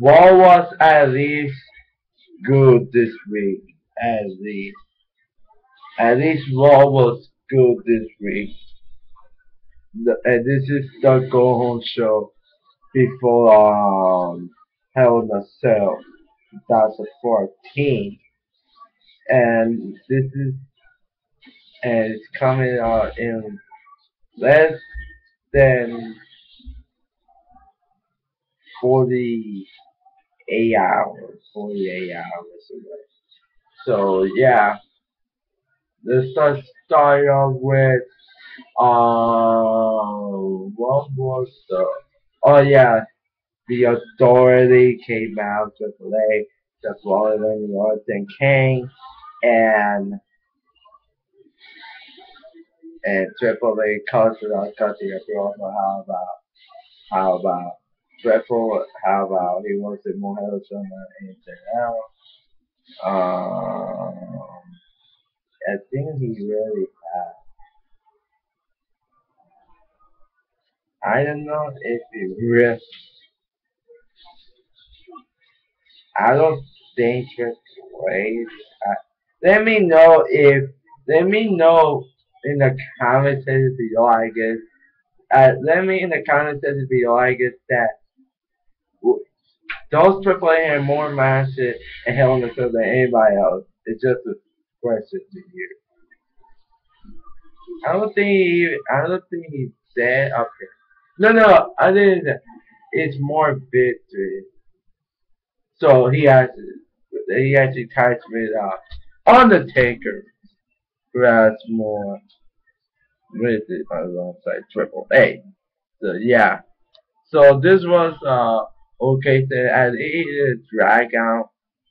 Raw was at least good this week. At least. At least Raw was good this week. The, and this is the go home show before um Hell in a Cell 2014. And this is and it's coming out in less than 48 hours, 48 hours away. So yeah, let's start off with uh what was the oh yeah the authority came out Triple H, the Florida North and Kane and and Triple H cutting on cutting how about how about Triple how about he wants it more help than anything else. Um I think he really has. I don't know if he really I don't think it's. Uh, let me know if let me know in the comment section below. I guess. Uh, let me in the comment section below. I guess that those Triple H have more matches and Hell in Cell than anybody else. It's just a question to you. I don't think he. I don't think he said okay. No, no, I didn't. It's more victory. So he has he actually ties with uh, Undertaker, has more with it alongside Triple H. So yeah. So this was uh okay so as it drag out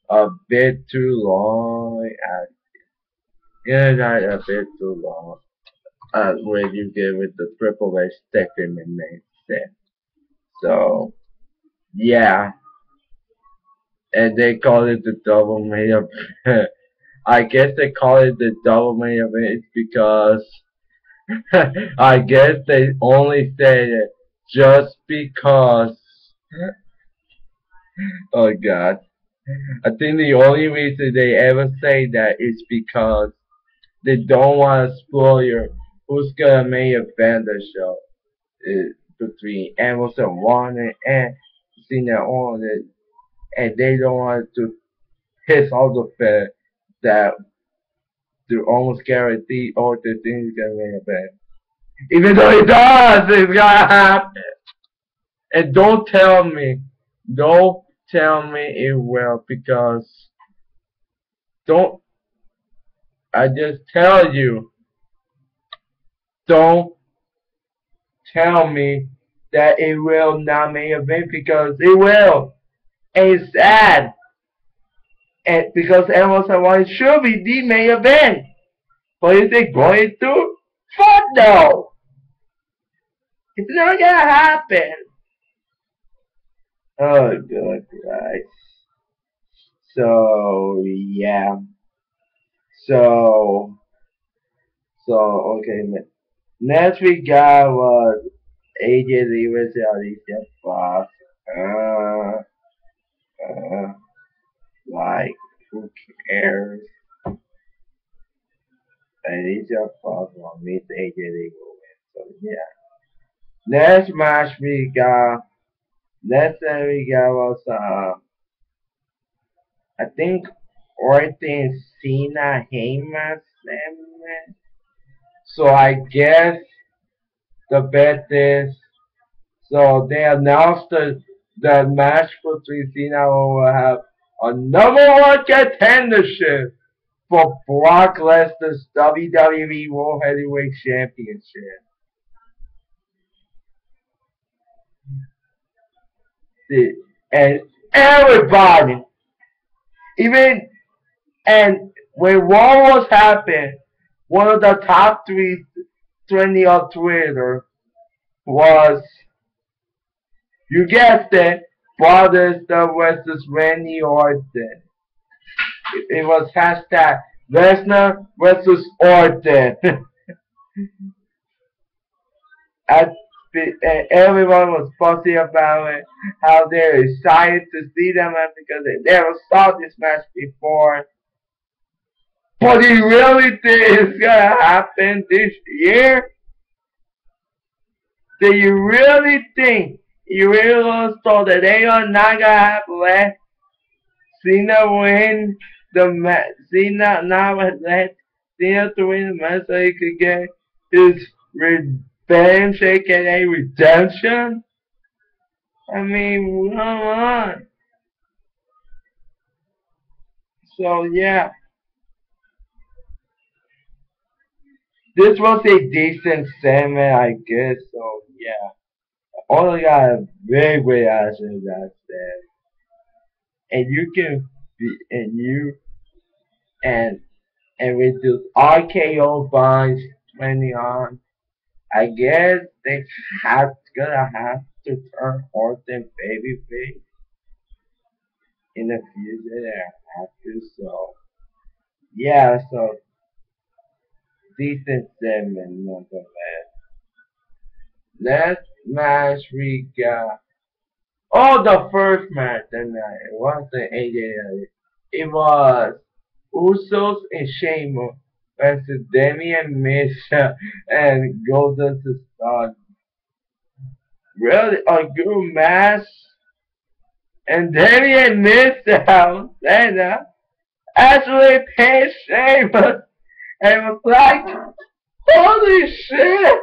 a bit too long as yeah a bit too long uh when you get with the Triple H second and main set. So yeah and they call it the double main event. I guess they call it the double main event because I guess they only say it just because. Oh God. I think the only reason they ever say that is because they don't want to spoil your who's gonna main event the show is between Emerson Warner and Cena on it and they don't want to piss off the Fed that to almost guarantee all the things gonna make a happen. Even though it does, it's gonna happen. And don't tell me, don't tell me it will because don't I just tell you don't tell me that it will not make a event because it will it's sad. And because everyone said, well, it should be the main event. But is it going to? Fuck no! It's not gonna happen. Oh, good Christ. So, yeah. So, so, okay. Next we got was AJ Lee versus Alicia Fox. Uh, uh, like, who cares? And it's your fault on me to AJ Lee win. So yeah. Next match we got next thing we got was uh I think Orton Cena Heyman So I guess the bet is so they announced the the match between Cena will have a number one contendership for Brock Lesnar's WWE World Heavyweight Championship. And everybody, even and when Raw was happening, one of the top three trending on Twitter was you guessed it, Brothers versus Randy Orton. It, was hashtag Lesnar versus Orton. everyone was fussy about it, how they're excited to see them because they never saw this match before. But do you really think it's gonna happen this year? Do you really think you really start that they are not gonna have let Cena win the match? Cena not let Cena to win the match so he could get his revenge, aka redemption? I mean, come on. So yeah. This was a decent segment, I guess, so yeah. I got a very great answers that said. And you can be, and you, and, and with the RKO bonds 20 on, I guess they have gonna have to turn horses, baby face, in the future. To, so yeah. So decent segment nonetheless. Next match we got. Oh, the first match that night. It wasn't AJ. It was Usos and Sheamus versus Damien Mizdow and Golden start. Really a good match. And Damien Misha uh, actually paid Sheamus and was like, holy shit!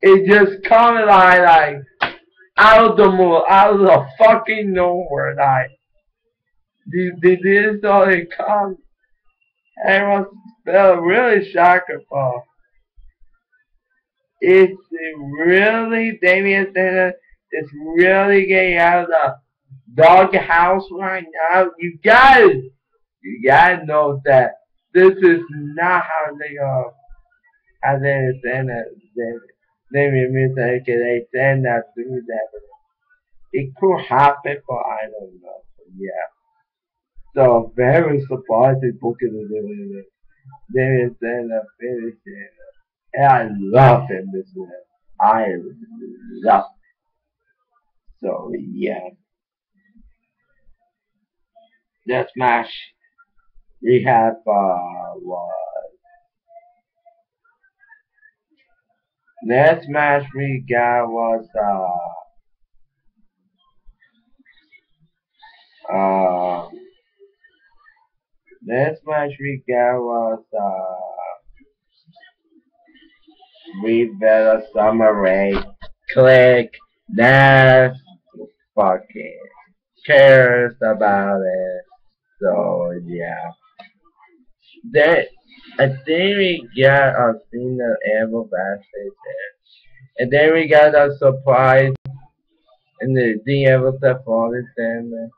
It just coming like, like out of the moon, out of the fucking nowhere, like they, they did so it come. Everyone felt really shocked for. It's really Damien Center is really getting out of the dog house right now. You guys you gotta know that this is not how they are. How they saying that they, they that they saying that through that. It could happen, but I don't know. Yeah. So very surprised they booked it. They were saying that finishing. And I love him this man. I love him. So yeah. That's my we have uh, what? Next match we got was uh next match we got was uh we better summary click that's fucking cares about it so yeah that I think we got a of Amber backstage there. And then we got a surprise in the the Amber Stephanie segment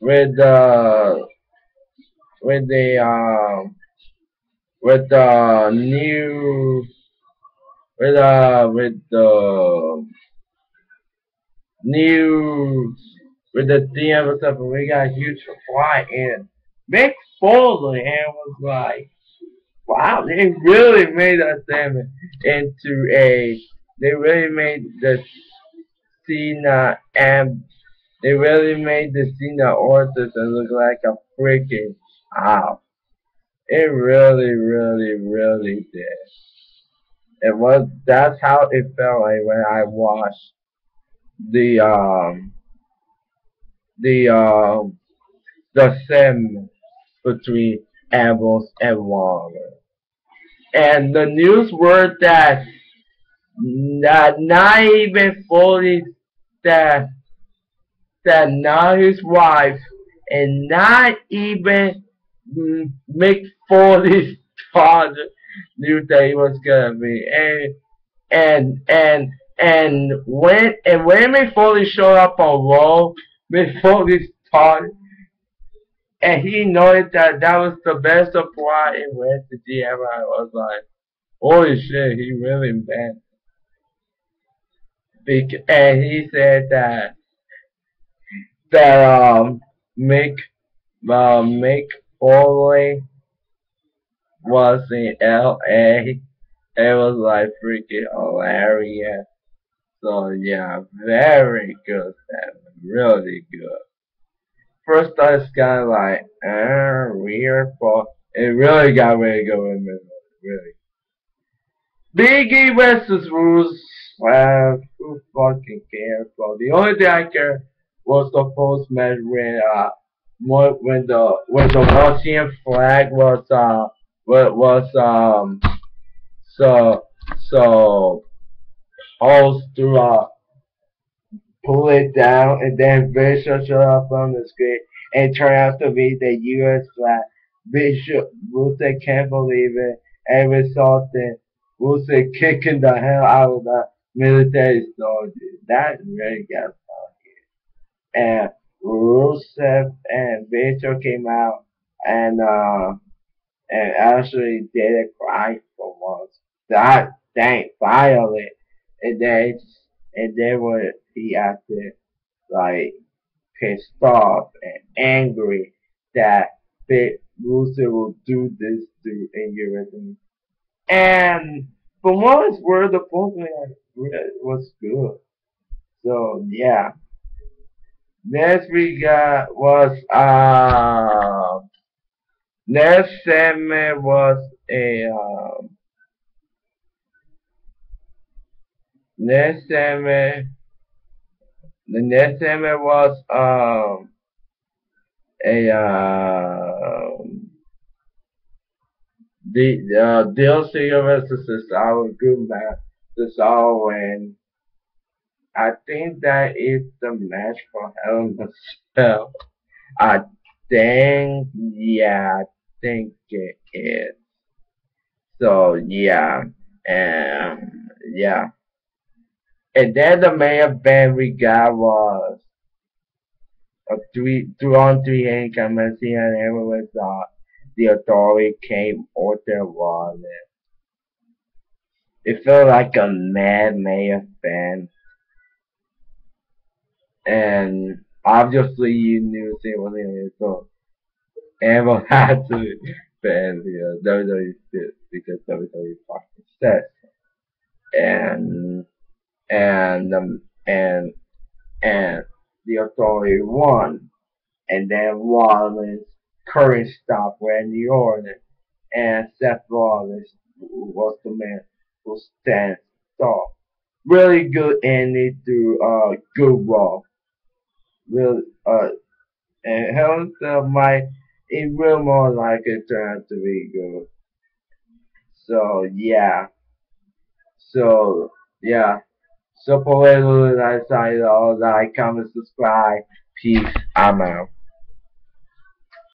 with the with the um with the new with uh with the new with the DM stuff and we got a huge supply in Mick Foley and was like, wow, they really made us into a, they really made the Cena and they really made the Cena Ortiz look like a freaking wow. It really, really, really did. It was, that's how it felt like when I watched the, um, the, um, the sim between Ambrose and Waller. And the news were that not, not even fully that that not his wife and not even Mick Foley's father knew that he was gonna be and and and and when and when Mick Foley showed up on Raw, Mick Foley's father and he noted that that was the best supply in West GM. I was like, holy shit, he really bad. and he said that that um Mick uh, Mick Foley was in L.A. It was like freaking hilarious. So yeah, very good really good. First I was kinda like, uh, weird, but it really got really good with me, really. Biggie versus Rules, well, who fucking cares, bro? The only thing I care was the post match when, uh, when the, when the Russian flag was, uh, was, um, so, so, host to, uh, pull it down, and then Bishop showed up on the screen and turned out to be the U.S. flag. Bishop Rusev can't believe it. And resulting Rusev kicking the hell out of the military soldiers. That really got funny. And Rusev and Bishop came out and uh and actually did a cry for once. That thank finally. And then and then when he acted like pissed off and angry that Big Rusev will do this to Aneurysm. And for once, where the posting was good. So yeah. Next we got was uh next segment was a um next segment the next segment was um a uh the uh DLC versus our good match this all and I think that is the match for Hell in a Cell. I think yeah, I think it is. So yeah, and yeah. And then the main event we got was a three two on three income and it was uh the authority came order was it felt like a mad main event and obviously you knew it was so Amber had to ban the uh, WWE because WWE fucking said and and um, and and the authority won, and then Rollins current stop Randy Orton, and Seth Rollins was the man who stands tall. Really good ending to uh good Raw. Really uh and Hell of might it real more like it turned to be good. So yeah. So yeah. So Support, like, like, comment, subscribe. Peace. I'm out.